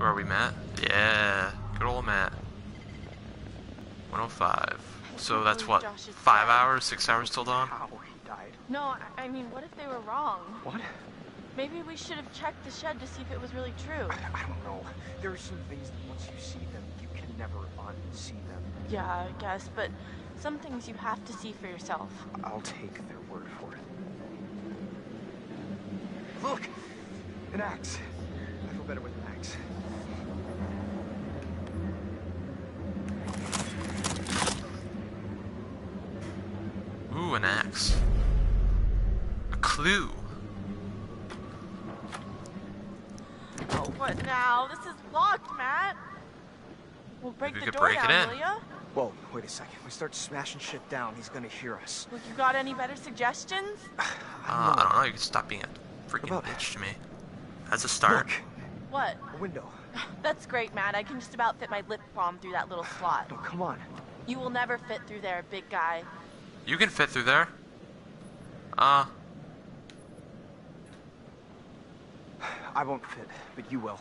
Where are we, Matt? Yeah, good old Matt. 105. So that's what, five hours, six hours till dawn? How he died. No, I- I mean, what if they were wrong? What? Maybe we should have checked the shed to see if it was really true. I, I don't know. There are some things that once you see them, you can never unsee them. Yeah, I guess, but some things you have to see for yourself. I'll take their word for it. Look! An axe. I feel better with an. Ooh, an axe. A clue. Oh, what now? This is locked, Matt. We'll break Maybe the we could door break it down, in. will ya? Whoa, wait a second. We start smashing shit down, he's gonna hear us. Look, you got any better suggestions? Uh, I don't know, you can stop being a freaking About- bitch to me. As a start. Look! What? A window. That's great, Matt. I can just about fit my lip balm through that little slot. No, come on. You will never fit through there, big guy. You can fit through there. Uh, I won't fit, but you will.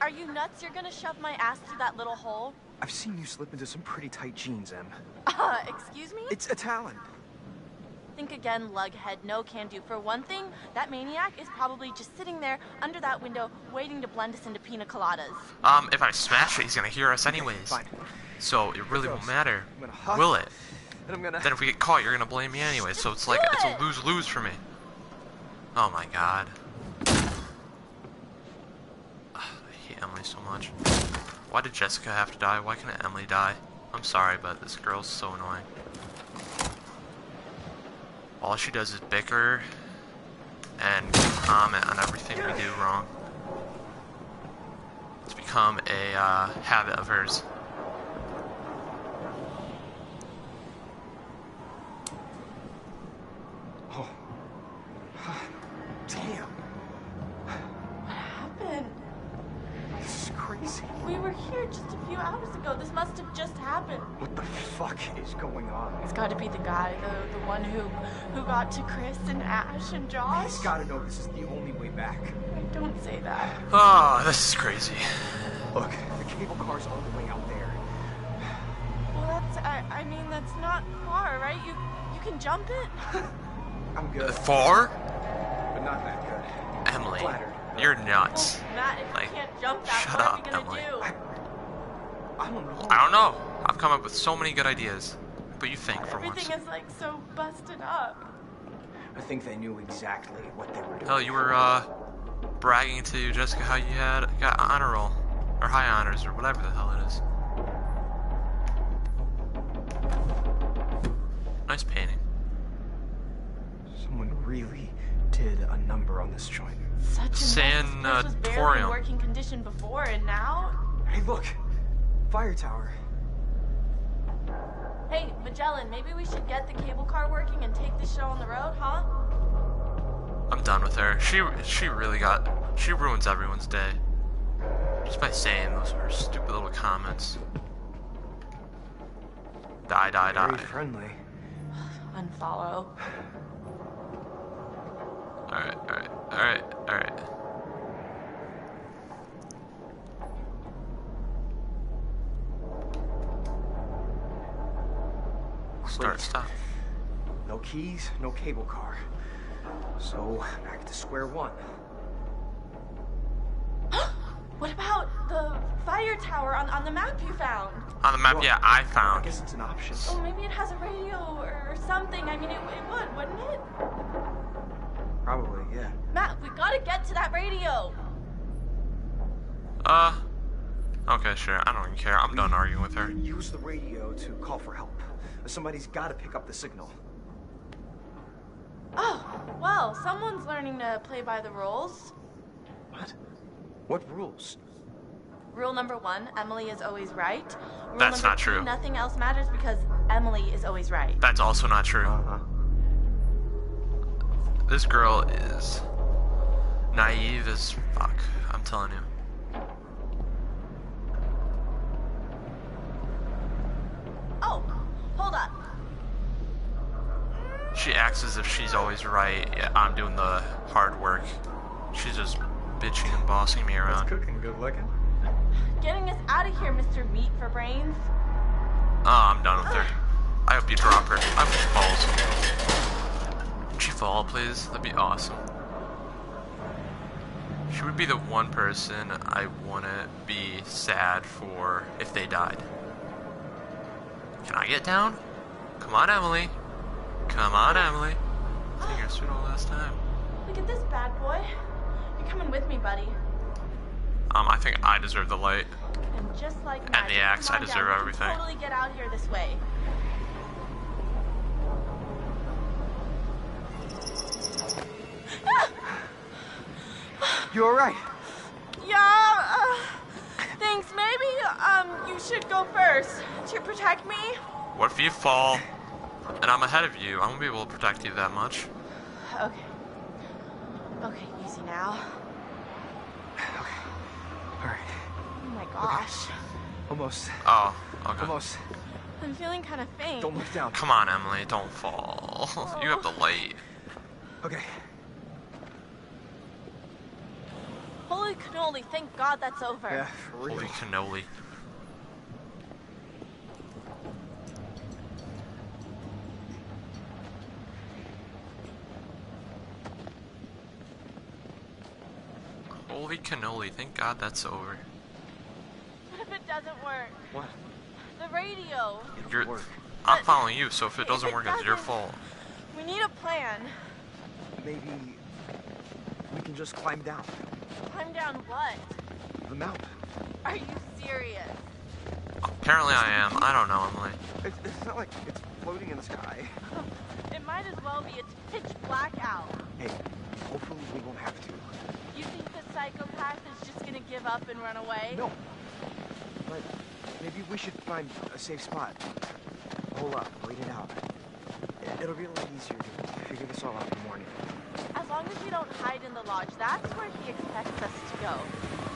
Are you nuts? You're gonna shove my ass through that little hole? I've seen you slip into some pretty tight jeans, Em. Uh, excuse me? It's a talent. Think again, lughead. No can do. For one thing, that maniac is probably just sitting there under that window waiting to blend us into pina coladas. um, if I smash it, he's gonna hear us anyways. Fine. So it really won't matter. Huff. Will it? And I'm gonna. Then if we get caught, you're gonna blame me anyway. So it's like do it's a lose-lose for me. Oh my god. I hate Emily so much. Why did Jessica have to die? Why can't Emily die? I'm sorry, but this girl's so annoying. All she does is bicker and comment on everything we do wrong. It's become a uh, habit of hers. Oh. Damn. What happened? This is crazy. We were here just a few hours ago. This must have just happened. What the fuck is going on? It's got to be the guy, the the one who who got to Chris and Ash Josh. He's gotta know this is the only way back. I Don't say that. Oh, this is crazy. Look, the cable car's all the way out there. Well, that's I, I mean that's not far, right? You you can jump it. I'm good, Far? but not that good. Emily, Flattered. you're oh, nuts. Well, Matt, if Like, you can't jump that shut far, up, are you gonna Emily. do? I don't know. I don't know. I've come up with so many good ideas. But you think for once. Everything is like so busted up. I think they knew exactly what they were doing. Hell, you were uh bragging to Jessica how you had got honor roll or high honors or whatever the hell it is. Nice painting. Someone really did a number on this joint. Such a mess. This San, place uh, was barely in working condition before, and now. Hey, look! Fire tower. Hey, Magellan, maybe we should get the cable car working and take this show on the road, huh? I'm done with her. She she really got she ruins everyone's day. Just by saying those her stupid little comments. Die, die, die. Very die. friendly. Unfollow. Alright, alright, alright, alright. Start, Wait. stop. No keys, no cable car. So, back to square one. What about the fire tower on, on the map you found? On the map, Well, yeah, I I found. guess it's an option. Oh, maybe it has a radio or, or something. I mean, it, it would, wouldn't it? Probably, yeah. Matt, we gotta get to that radio. Uh, okay, sure. I don't even care. I'm done arguing with her. Use the radio to call for help. Somebody's gotta pick up the signal. Oh, well, someone's learning to play by the rules. What? What rules? Rule number one, Emily is always right. Rule That's number not two, true. Nothing else matters because Emily is always right. That's also not true. Uh-huh. This girl is naive as fuck. I'm telling you. Oh, hold up. She acts as if she's always right. I'm doing the hard work. She's just bitching and bossing me around. That's around. cooking good looking. getting us out of here, Mr. Meat for Brains. Oh, I'm done with her. I hope you drop her. I hope she falls. Would she fall, please? That'd be awesome. She would be the one person I wouldn't be sad for if they died. Can I get down? Come on, Emily. Come on, Emily. I think you're all last time. Look at this bad boy. You're coming with me, buddy. Um, I think I deserve the light. And just like And the axe, I deserve down. We everything. Totally get out here this way. You all right? Yeah. Uh, thanks. Maybe um you should go first to protect me. What if you fall and I'm ahead of you? I won't be able to protect you that much. Okay. Okay, easy now. Okay. All right. Oh my gosh. Almost. Oh, okay. Almost. I'm feeling kind of faint. Don't look down. Come on, Emily, don't fall. You have the light. Okay. Holy cannoli! Thank God that's over. Yeah, for real. Holy cannoli. Holy cannoli, thank God that's over. What if it doesn't work? What? The radio. It'll You're, work. I'm But- following you, so if it doesn't it work, it's your doesn't- fault. We need a plan. Maybe we can just climb down Climb down what? the mountain. Are you serious? Apparently I am. I don't know, Emily. It's, it's not like it's floating in the sky. It might as well be. It's pitch black out. Hey, hopefully we won't have to. You think the psychopath is just gonna give up and run away? No. But maybe we should find a safe spot. Hold up, wait it out. It- It'll be a lot easier to figure this all out in the morning. As long as we don't hide in the lodge, that's where he expects us to go.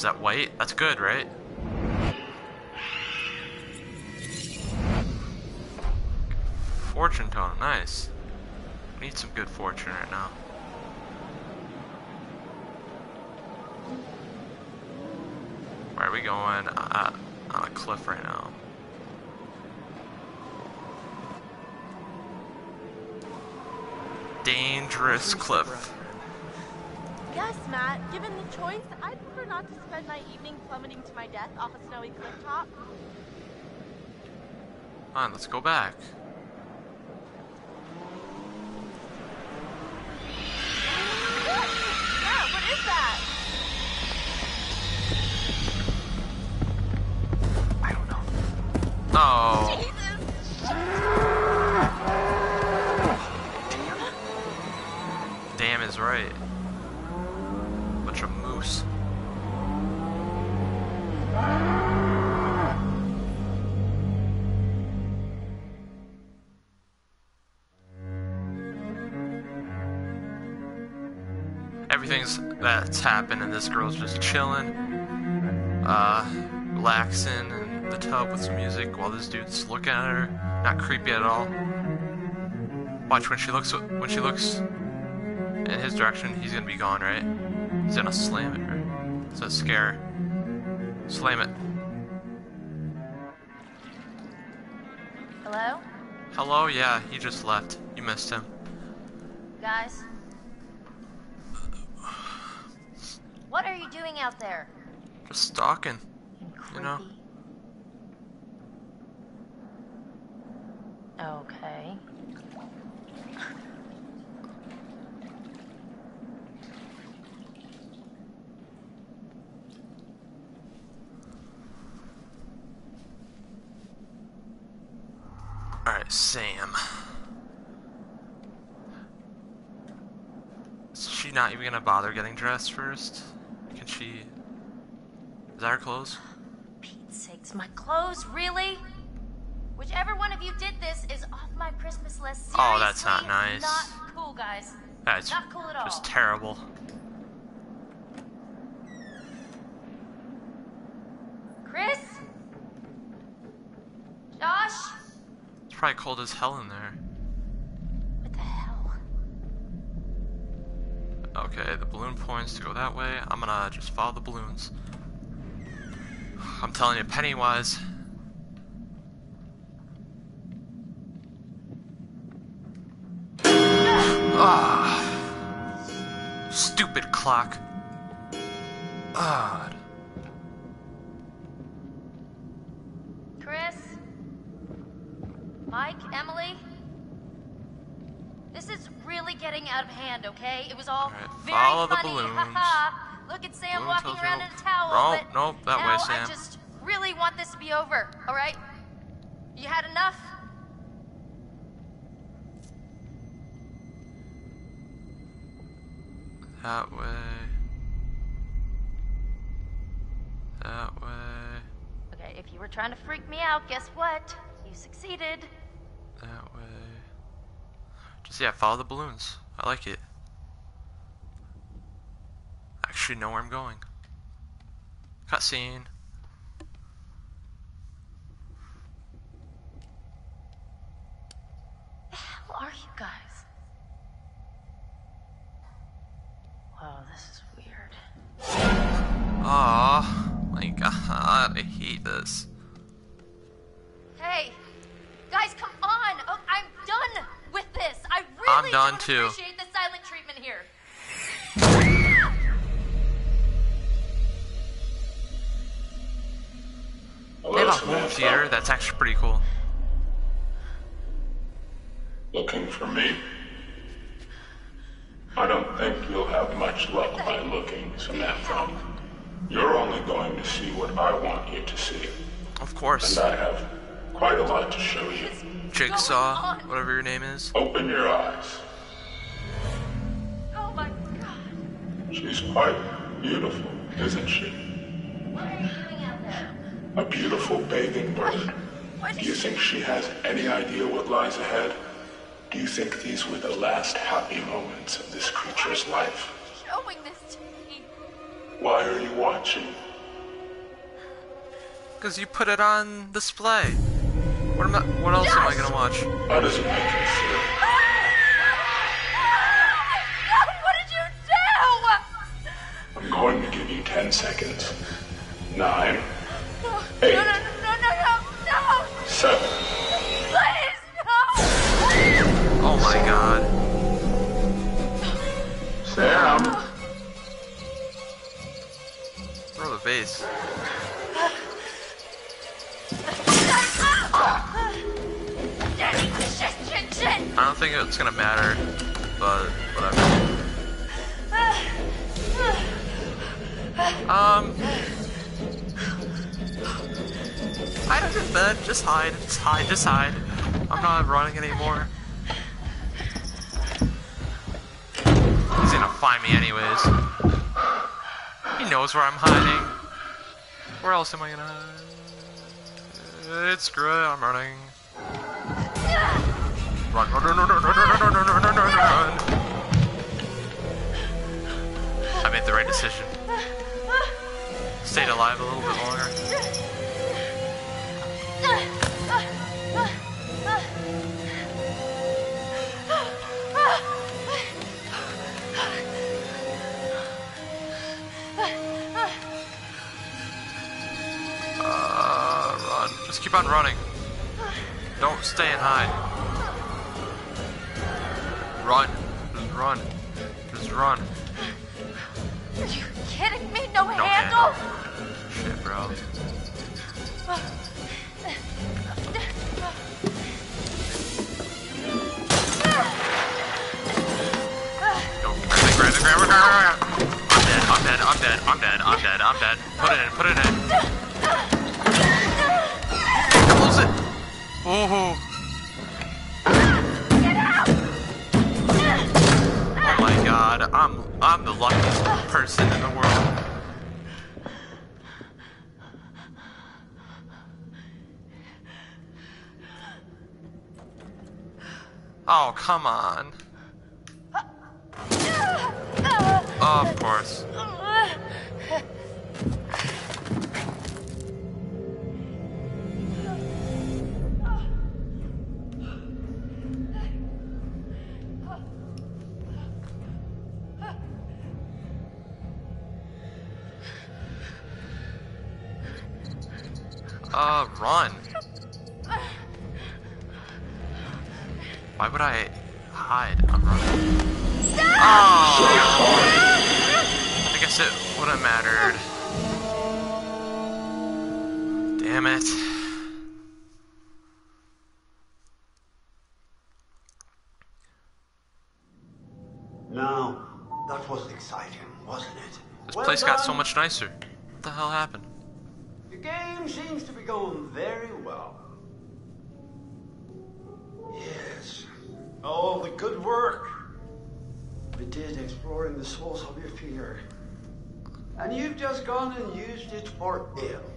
Was that white? That's good, right? Fortune totem, nice. Need some good fortune right now. Where are we going? Uh, on a cliff right now. Dangerous cliff. Yes, Matt. Given the choice, I'd prefer not to spend my evening plummeting to my death off a snowy cliff top. On, let's go back. That's happened, and this girl's just chilling, uh, relaxing in the tub with some music while this dude's looking at her. Not creepy at all. Watch when she looks when she looks in his direction, he's gonna be gone, right? He's gonna slam it, right? So scare. Slam it. Hello? Hello, yeah, he just left. You missed him. Guys? What are you doing out there? Just stalking. You know? Okay. Alright, Sam. Is she not even gonna bother getting dressed first? Can she. Is that her clothes? Pete's sakes, my clothes, really? Whichever one of you did this is off my Christmas list. Oh, that's not Seriously, nice. Not cool, guys. That's Not cool at all. just terrible. Chris? Josh? It's probably cold as hell in there. Okay, the balloon points to go that way. I'm gonna just follow the balloons. I'm telling you, Pennywise. Ah, stupid clock. God. Chris? Mike? Emily? This is really getting out of hand, okay? It was all Alright, very follow the funny. balloons. Look at Sam Balloon walking around in a towel. Nope, nope, that way, Sam. I just really want this to be over, alright? You had enough? That way. That way. Okay, if you were trying to freak me out, guess what? You succeeded. Just yeah, follow the balloons. I like it. I actually know where I'm going. Cutscene. Who are you guys? Wow, this is weird. Aw, my god, I hate this. Hey, guys, come on! Oh, I'm done with this. I I'm really done don't too. appreciate the silent treatment here. They have a home theater. That's actually pretty cool. Looking for me? I don't think you'll have much luck by looking, Samantha. You're only going to see what I want you to see. Of course. And I have quite a lot to show you. Jigsaw, whatever your name is. Open your eyes. Oh my god. She's quite beautiful, isn't she? What are you doing out there? A beautiful bathing bird. What Do you is think she has any idea what lies ahead? Do you think these were the last happy moments of this creature's life? showing this to me? Why are you watching? Because you put it on display. What, am I, what else am I gonna watch? How does it make you feel? God, what did you do? I'm going to give you 10 seconds. Nine, No, Eight. no, no, no, no, no, no! seven, Please, no! Oh my god. Sam! Throw the base. I don't think it's gonna matter, but whatever. Um. Under the bed. Just hide. Just hide. Just hide. I'm not running anymore. He's gonna find me anyways. He knows where I'm hiding. Where else am I gonna hide? It's it. I'm running. Run, run, run, run, run, run, run, run, run, run, run. I made the right decision. Stayed alive a little bit longer. Uh, run. Just keep on running. Don't stay and hide. Run. Just run. Just run. Are you kidding me? No, No handle? Shit, bro. I'm dead, I'm dead, I'm dead, I'm dead, I'm dead, I'm dead. Put it in, put it in. Close it. Oh. I'm I'm the luckiest person in the world. Oh, come on. Of course. Uh, run. Why would I hide? I'm running. Oh! I guess it would have mattered. Damn it. Now, that was exciting, wasn't it? This Well place got so much nicer. What the hell happened? Exploring the source of your fear. And you've just gone and used it for ill.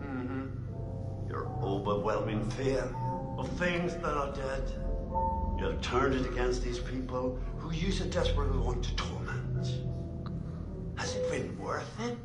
Mm-hmm. Your overwhelming fear of things that are dead. You have turned it against these people who you so desperately want to torment. Has it been worth it?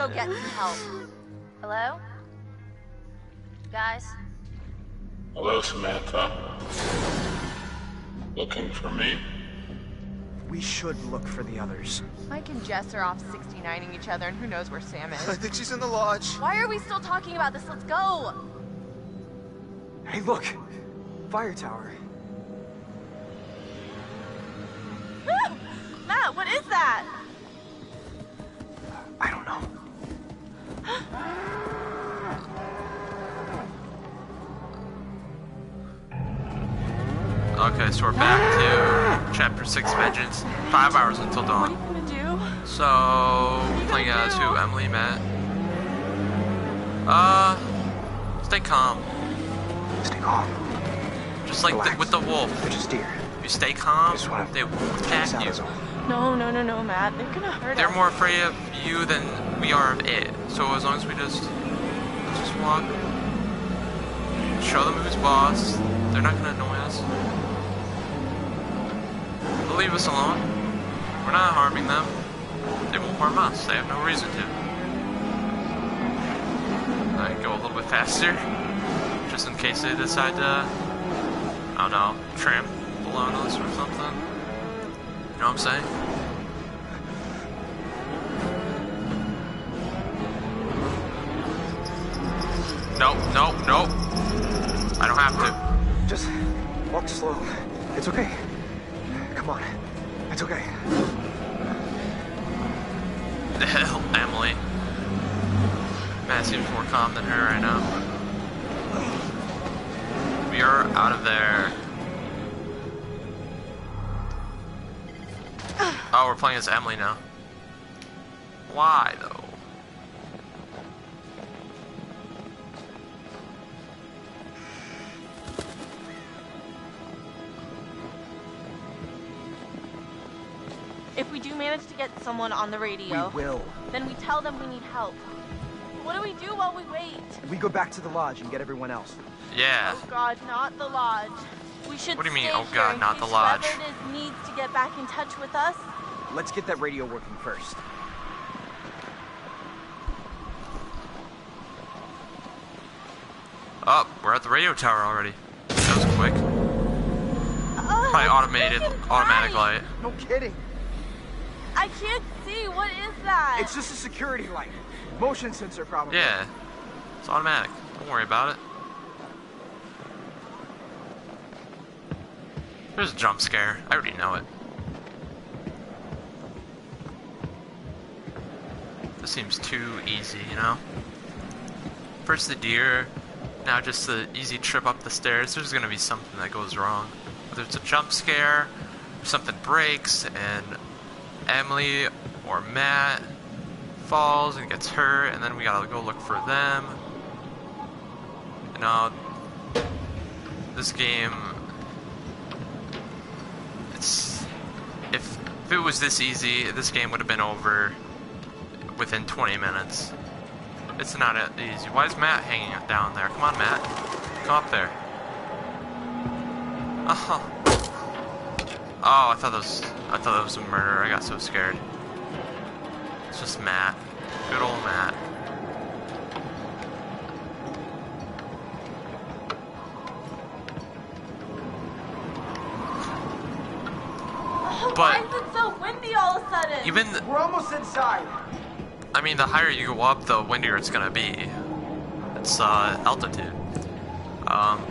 Go get some help. Hello? Guys? Hello, Samantha. Looking for me? We should look for the others. Mike and Jess are off 69ing each other, and who knows where Sam is. I think she's in the lodge. Why are we still talking about this? Let's go! Hey, look! Fire tower. Matt, what is that? To chapter 6 Vengeance. Five hours until dawn. What are dawn. you gonna do? So, playing as who? Emily, Matt? Uh, stay calm. Stay calm. Just like the, with the wolf. They're just deer. You stay calm, They won't attack you. No, no, no, no, Matt. They're gonna hurt They're us. more afraid of you than we are of it. So as long as we just just walk, show them who's boss, they're not gonna annoy us. Leave us alone. We're not harming them. They won't harm us. They have no reason to. I go a little bit faster, just in case they decide to, I don't know, trample on us or something. You know what I'm saying? Nope, nope, nope. I don't have to. Just walk slow. It's okay. Come on. It's okay. The hell, Emily. Matt seems more calm than her right now. We are out of there. Oh, we're playing as Emily now. Why, though? Manage to get someone on the radio, We will. then we tell them we need help. What do we do while we wait? We go back to the lodge and get everyone else. Yeah. Oh God, not the lodge. We should. What do you mean, oh God, not the lodge? Whoever needs to get back in touch with us. Let's get that radio working first. Oh, we're at the radio tower already. That was quick. Oh, Probably automated, automatic light. No kidding. I can't see. What is that? It's just a security light. Motion sensor, probably. Yeah. It's automatic. Don't worry about it. There's a jump scare. I already know it. This seems too easy, you know? First the deer, now just the easy trip up the stairs. There's gonna be something that goes wrong. whether it's a jump scare, something breaks, and Emily or Matt falls and gets hurt, and then we gotta go look for them. You uh, know, this game, it's if if it was this easy, this game would have been over within 20 minutes. It's not easy. Why is Matt hanging down there? Come on, Matt. Come up there. Oh. Oh, I thought that was I thought that was a murder. I got so scared. It's just Matt. Good old Matt. Oh, But- why is it so windy all of a sudden? Even We're almost inside. I mean, the higher you go up, the windier it's gonna be. It's uh, altitude. Um,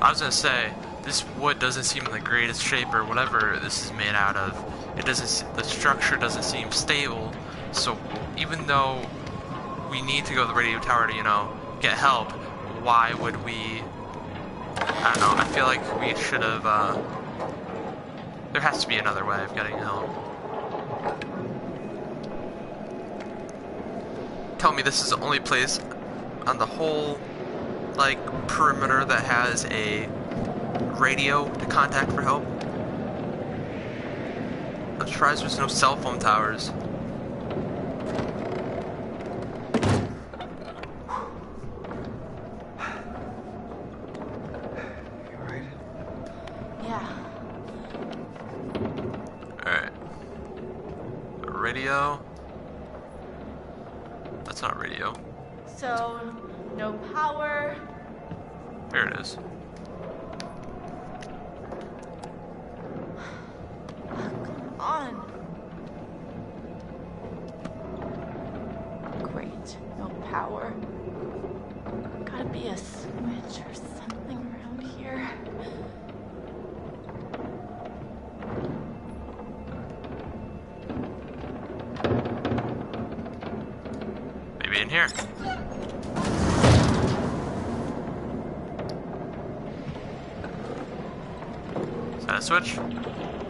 I was gonna say this wood doesn't seem in the greatest shape or whatever this is made out of. It doesn't. The structure doesn't seem stable. So even though we need to go to the radio tower to, you know, get help, why would we? I don't know. I feel like we should have. Uh, there has to be another way of getting help. tell me this is the only place on the whole like perimeter that has a radio to contact for help. I'm surprised there's no cell phone towers. In here. Is that a switch?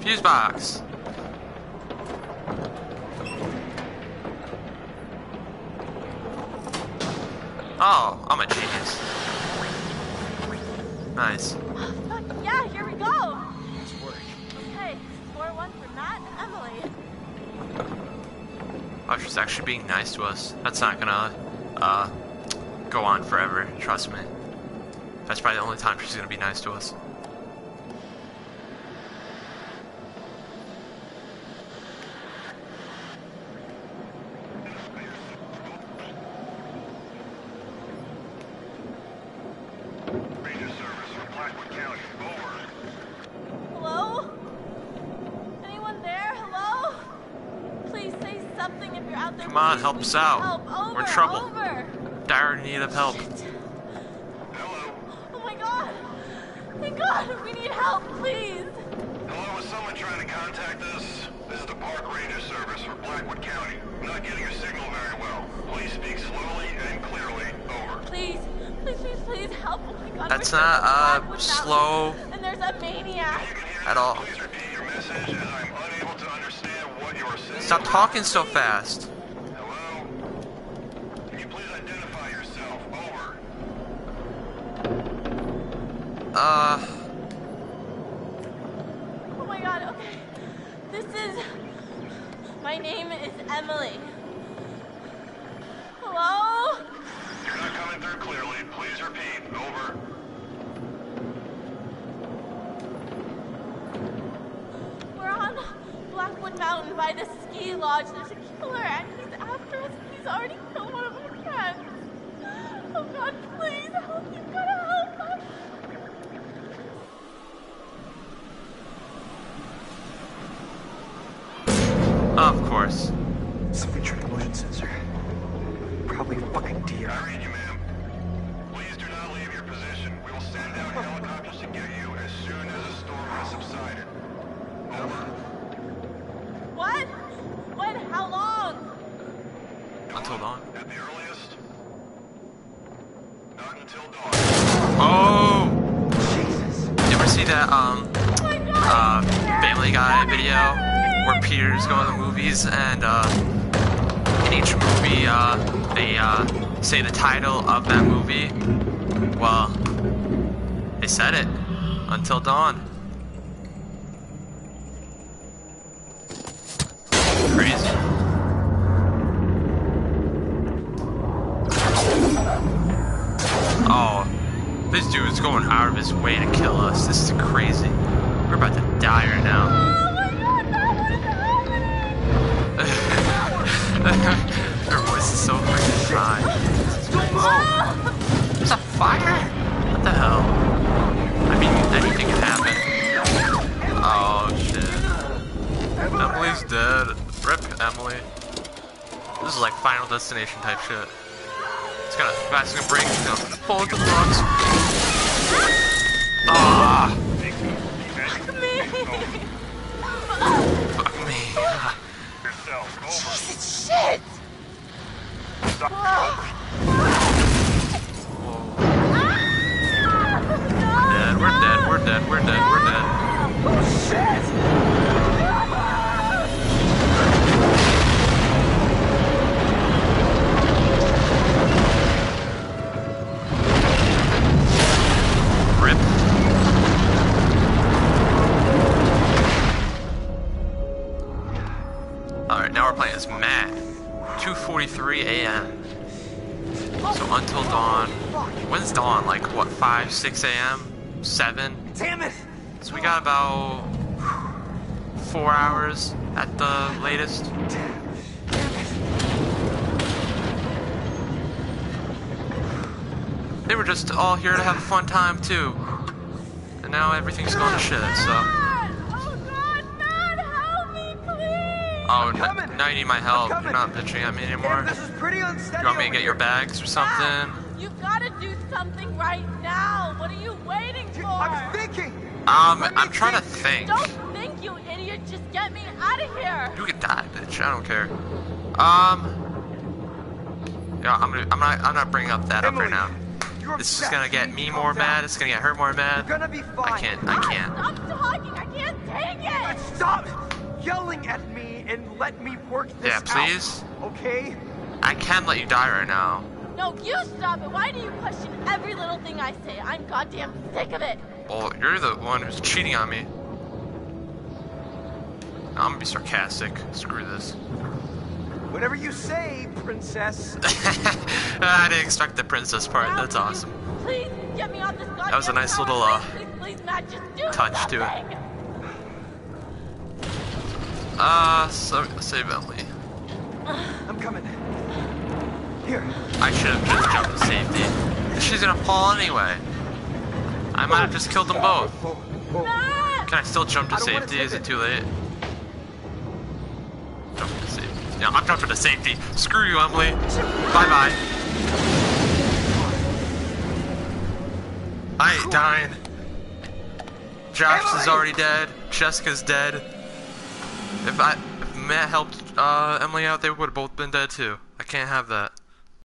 Fuse box. Oh, I'm a genius. Nice. Yeah, here we go. She's actually being nice to us. That's not gonna, uh, go on forever. Trust me. That's probably the only time she's gonna be nice to us. Out there. Come on, Please, help us out. Help. Over, We're in trouble. Over. Dire need of help. Hello. Oh my god. Thank God. We need help, please. Hello, is someone trying to contact us? This is the Park Ranger service for Blackwood County. I'm not getting your signal very well. Please speak slowly and clearly. Over. Please, please, please, please help. Oh my god. That's we're not, stuck uh, slow And there's a maniac. You can hear At all. Please repeat your message as I'm unable to understand what you are saying. Stop talking so fast. Hello? Can you please identify yourself? Over. Uh, Oh my god, okay. This is. My name is Emily. Hello? You're not coming through clearly. Please repeat. Over. We're on Blackwood Mountain by the ski lodge. There's a killer and he's after us. He's already killed Peter's going to the movies and uh, in each movie uh, they uh, say the title of that movie. Well, they said it. Until dawn. Crazy. Oh, this dude's going out of his way to kill us. This is crazy. We're about to die right now. Her voice is so freaking high. There's a fire? What the hell? I mean, anything can happen. Oh, shit. Emily's dead. Rip Emily. This is like Final Destination type shit. It's got a faster break. It's gonna pull the blocks. 6 a.m.? 7? Damn it! So we got about four hours at the latest. They were just all here to have a fun time too. And now everything's gone to shit, so. Oh God, Matt, help me, please! Oh, n- now you need my help. coming. You're not bitching at me anymore. Damn, this is pretty unsteady. You want me to over get your bags or something? Matt, you've got to do something right now. I'm thinking. Um, I'm trying to think. think. Don't think, you idiot. Just get me out of here. You can die, bitch. I don't care. Um. Yeah, I'm gonna. I'm not. I'm not bringing up that up right now. This is gonna get me more down. mad. It's gonna get her more mad. You're gonna be fine. I can't. I can't. Stop talking. I can't take it. Stop yelling at me and let me work this out. Yeah, please. out. Okay? I can let you die right now. No, you stop it. Why do you question every little thing I say? I'm goddamn sick of it. Well, you're the one who's cheating on me. I'm gonna be sarcastic. Screw this. Whatever you say, princess. I didn't expect the princess part. Now, That's awesome. Please get me off this goddamn That was a nice tower. little, uh, Please, please, please, Matt, just do touch to it. something. Uh, so save Emily. I'm coming. Here. I should have just jumped to safety. She's gonna fall anyway. I might have just killed them both. Whoa, whoa. Matt! Can I still jump to I don't wanna safety? Is it too late? Jump to safety. Yeah, I'm jumping to safety. Screw you, Emily. Bye bye. I ain't dying. Josh is already dead. Jessica's dead. If I if Matt helped uh, Emily out, they would have both been dead too. I can't have that.